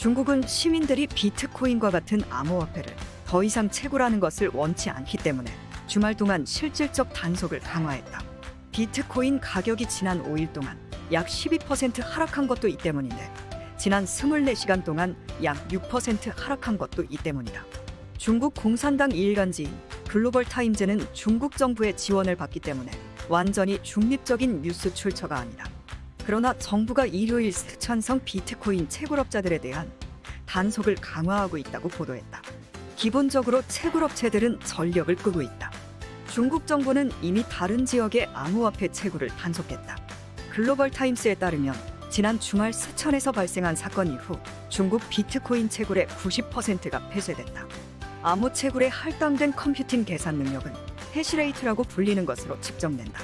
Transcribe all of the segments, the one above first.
중국은 시민들이 비트코인과 같은 암호화폐를 더 이상 채굴하는 것을 원치 않기 때문에 주말 동안 실질적 단속을 강화했다. 비트코인 가격이 지난 5일 동안 약 12% 하락한 것도 이 때문인데 지난 24시간 동안 약 6% 하락한 것도 이 때문이다. 중국 공산당 일간지인 글로벌 타임즈는 중국 정부의 지원을 받기 때문에 완전히 중립적인 뉴스 출처가 아니다. 그러나 정부가 일요일 스촨성 비트코인 채굴업자들에 대한 단속을 강화하고 있다고 보도했다. 기본적으로 채굴업체들은 전력을 끄고 있다. 중국 정부는 이미 다른 지역의 암호화폐 채굴을 단속했다. 글로벌 타임스에 따르면 지난 주말 스천에서 발생한 사건 이후 중국 비트코인 채굴의 90%가 폐쇄됐다. 암호 채굴의 할당된 컴퓨팅 계산 능력은 해시레이트라고 불리는 것으로 측정된다.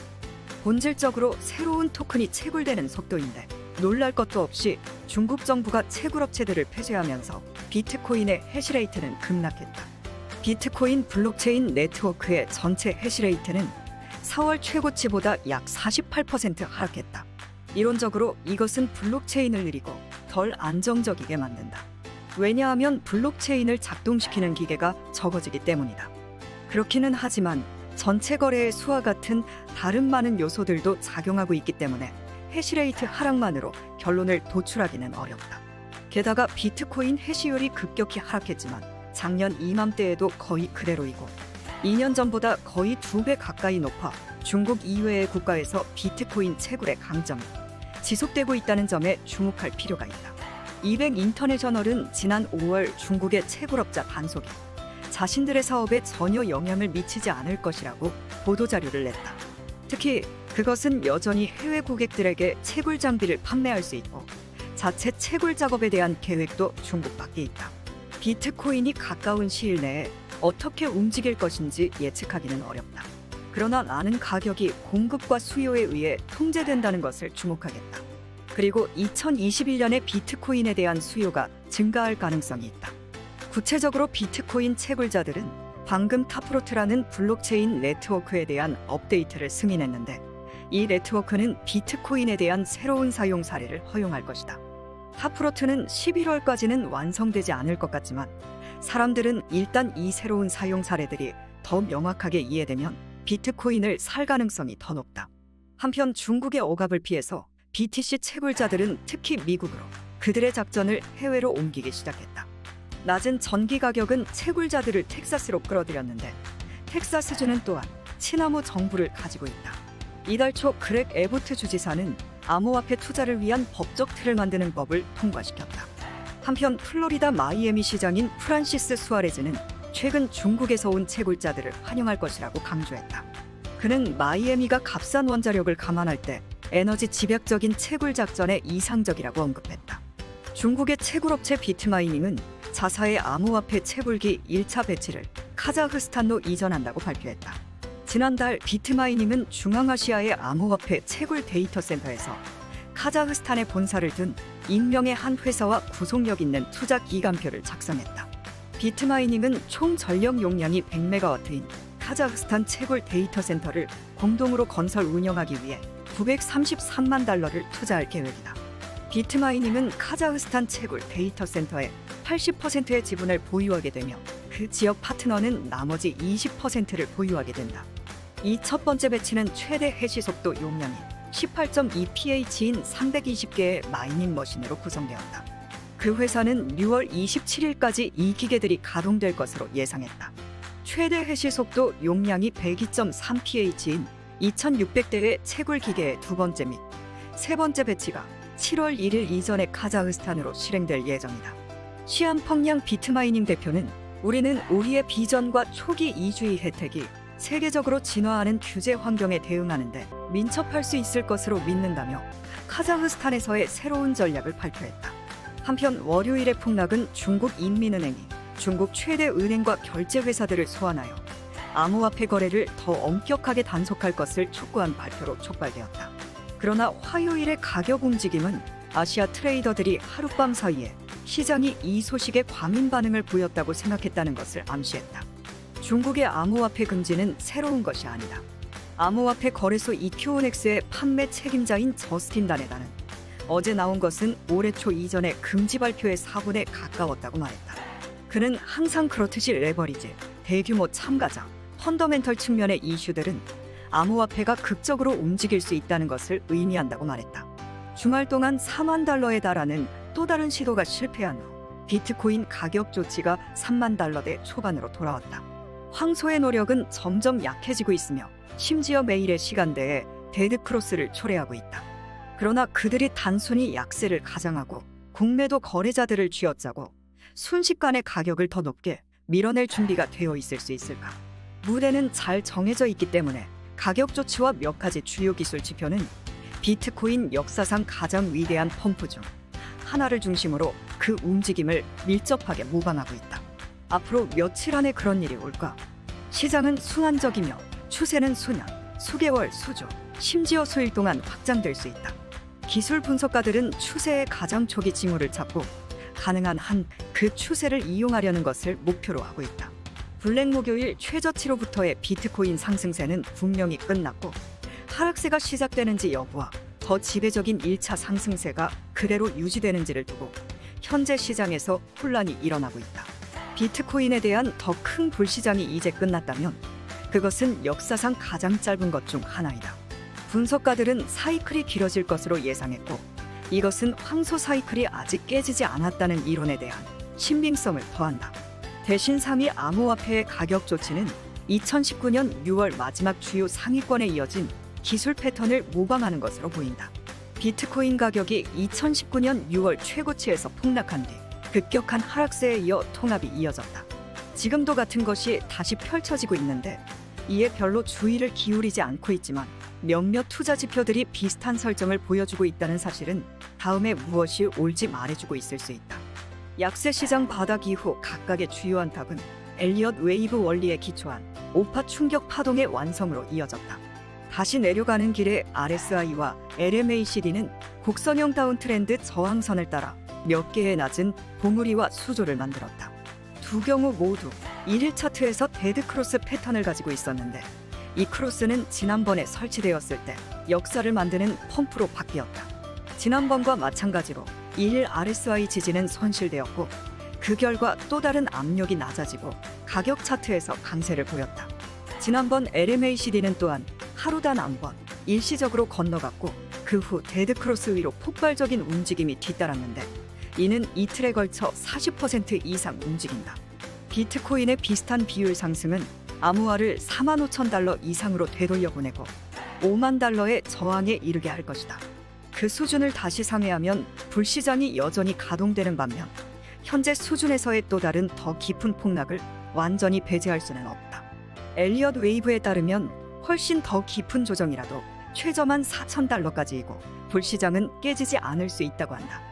본질적으로 새로운 토큰이 채굴되는 속도인데 놀랄 것도 없이 중국 정부가 채굴업체들을 폐쇄하면서 비트코인의 hash rate는 급락했다. 비트코인 블록체인 네트워크의 전체 hash rate는 4월 최고치보다 약 48% 하락했다. 이론적으로 이것은 블록체인을 느리고 덜 안정적이게 만든다. 왜냐하면 블록체인을 작동시키는 기계가 적어지기 때문이다. 그렇기는 하지만 전체 거래의 수와 같은 다른 많은 요소들도 작용하고 있기 때문에 해시레이트 하락만으로 결론을 도출하기는 어렵다. 게다가 비트코인 해시율이 급격히 하락했지만 작년 이맘때에도 거의 그대로이고 2년 전보다 거의 두 배 가까이 높아 중국 이외의 국가에서 비트코인 채굴의 강점이 지속되고 있다는 점에 주목할 필요가 있다. 200 인터내셔널은 지난 5월 중국의 채굴업자 단속이 자신들의 사업에 전혀 영향을 미치지 않을 것이라고 보도자료를 냈다. 특히 그것은 여전히 해외 고객들에게 채굴 장비를 판매할 수 있고 자체 채굴 작업에 대한 계획도 중국 밖에 있다. 비트코인이 가까운 시일 내에 어떻게 움직일 것인지 예측하기는 어렵다. 그러나 나는 가격이 공급과 수요에 의해 통제된다는 것을 주목하겠다. 그리고 2021년에 비트코인에 대한 수요가 증가할 가능성이 있다. 구체적으로 비트코인 채굴자들은 방금 Taproot라는 블록체인 네트워크에 대한 업데이트를 승인했는데 이 네트워크는 비트코인에 대한 새로운 사용 사례를 허용할 것이다. Taproot는 11월까지는 완성되지 않을 것 같지만 사람들은 일단 이 새로운 사용 사례들이 더 명확하게 이해되면 비트코인을 살 가능성이 더 높다. 한편 중국의 억압을 피해서 BTC 채굴자들은 특히 미국으로 그들의 작전을 해외로 옮기기 시작했다. 낮은 전기 가격은 채굴자들을 텍사스로 끌어들였는데 텍사스주는 또한 친암호 정부를 가지고 있다. 이달 초 그렉 에보트 주지사는 암호화폐 투자를 위한 법적 틀을 만드는 법을 통과시켰다. 한편 플로리다 마이애미 시장인 프란시스 수아레즈는 최근 중국에서 온 채굴자들을 환영할 것이라고 강조했다. 그는 마이애미가 값싼 원자력을 감안할 때 에너지 집약적인 채굴 작전에 이상적이라고 언급했다. 중국의 채굴업체 비트마이닝은 자사의 암호화폐 채굴기 1차 배치를 카자흐스탄로 이전한다고 발표했다. 지난달 비트마이닝은 중앙아시아의 암호화폐 채굴 데이터 센터에서 카자흐스탄에 본사를 둔 익명의 한 회사와 구속력 있는 투자 기간표를 작성했다. 비트마이닝은 총 전력 용량이 100메가와트인 카자흐스탄 채굴 데이터 센터를 공동으로 건설 운영하기 위해 933만 달러를 투자할 계획이다. 비트마이닝은 카자흐스탄 채굴 데이터 센터의 80%의 지분을 보유하게 되며 그 지역 파트너는 나머지 20%를 보유하게 된다. 이 첫 번째 배치는 최대 해시 속도 용량이 18.2PH인 320개의 mining machine으로 구성되었다. 그 회사는 6월 27일까지 이 기계들이 가동될 것으로 예상했다. 최대 해시 속도 용량이 102.3PH인 2600대의 채굴 기계의 두 번째 및 세 번째 배치가 7월 1일 이전에 카자흐스탄으로 실행될 예정이다. 시안 펑양 비트마이닝 대표는 우리는 우리의 비전과 초기 이주의 혜택이 세계적으로 진화하는 규제 환경에 대응하는데 민첩할 수 있을 것으로 믿는다며 카자흐스탄에서의 새로운 전략을 발표했다. 한편 월요일의 폭락은 중국 인민은행이 중국 최대 은행과 결제 회사들을 소환하여 암호화폐 거래를 더 엄격하게 단속할 것을 촉구한 발표로 촉발되었다. 그러나 화요일의 가격 움직임은 아시아 트레이더들이 하룻밤 사이에 시장이 이 소식에 과민 반응을 보였다고 생각했다는 것을 암시했다. 중국의 암호화폐 금지는 새로운 것이 아니다. 암호화폐 거래소 이큐온엑스의 판매 책임자인 저스틴 다네다는 어제 나온 것은 올해 초 이전의 금지 발표의 4분에 가까웠다고 말했다. 그는 항상 그렇듯이 레버리지, 대규모 참가자, 펀더멘털 측면의 이슈들은 암호화폐가 극적으로 움직일 수 있다는 것을 의미한다고 말했다. 주말 동안 4만 달러에 달하는 또 다른 시도가 실패한 후 비트코인 가격 조치가 3만 달러대 초반으로 돌아왔다. 황소의 노력은 점점 약해지고 있으며 심지어 매일의 시간대에 데드크로스를 초래하고 있다. 그러나 그들이 단순히 약세를 가장하고 공매도 거래자들을 쥐어짜고 순식간에 가격을 더 높게 밀어낼 준비가 되어 있을 수 있을까? 무대는 잘 정해져 있기 때문에 가격 조치와 몇 가지 주요 기술 지표는 비트코인 역사상 가장 위대한 펌프 중 하나를 중심으로 그 움직임을 밀접하게 모방하고 있다. 앞으로 며칠 안에 그런 일이 올까? 시장은 순환적이며 추세는 수년, 수개월, 수주, 심지어 수일 동안 확장될 수 있다. 기술 분석가들은 추세의 가장 초기 징후를 잡고 가능한 한 그 추세를 이용하려는 것을 목표로 하고 있다. 블랙 목요일 최저치로부터의 비트코인 상승세는 분명히 끝났고 하락세가 시작되는지 여부와 더 지배적인 1차 상승세가 그대로 유지되는지를 두고 현재 시장에서 혼란이 일어나고 있다. 비트코인에 대한 더 큰 불시장이 이제 끝났다면 그것은 역사상 가장 짧은 것 중 하나이다. 분석가들은 사이클이 길어질 것으로 예상했고 이것은 황소 사이클이 아직 깨지지 않았다는 이론에 대한 신빙성을 더한다. 대신 3위 암호화폐의 가격 조치는 2019년 6월 마지막 주요 상위권에 이어진 기술 패턴을 모방하는 것으로 보인다. 비트코인 가격이 2019년 6월 최고치에서 폭락한 뒤 급격한 하락세에 이어 통합이 이어졌다. 지금도 같은 것이 다시 펼쳐지고 있는데 이에 별로 주의를 기울이지 않고 있지만 몇몇 투자 지표들이 비슷한 설정을 보여주고 있다는 사실은 다음에 무엇이 올지 말해주고 있을 수 있다. 약세 시장 바닥 이후 각각의 주요한 탑은 엘리엇 웨이브 원리에 기초한 5파 충격 파동의 완성으로 이어졌다. 다시 내려가는 길에 RSI와 LMACD는 곡선형 downtrend 저항선을 따라 몇 개의 낮은 봉우리와 수조를 만들었다. 두 경우 모두 1일 차트에서 데드 크로스 패턴을 가지고 있었는데 이 크로스는 지난번에 설치되었을 때 역사를 만드는 펌프로 바뀌었다. 지난번과 마찬가지로 1일 RSI 지지는 손실되었고 그 결과 또 다른 압력이 낮아지고 가격 차트에서 강세를 보였다. 지난번 LMACD는 또한 하루 단 한 번 일시적으로 건너갔고 그 후 데드크로스 위로 폭발적인 움직임이 뒤따랐는데 이는 이틀에 걸쳐 40% 이상 움직인다. 비트코인의 비슷한 비율 상승은 암호화를 4만 5천 달러 이상으로 되돌려 보내고 5만 달러의 저항에 이르게 할 것이다. 그 수준을 다시 상회하면 bull 시장이 여전히 가동되는 반면 현재 수준에서의 또 다른 더 깊은 폭락을 완전히 배제할 수는 없다. 엘리엇 웨이브에 따르면 훨씬 더 깊은 조정이라도 최저만 4천 달러까지이고 불시장은 깨지지 않을 수 있다고 한다.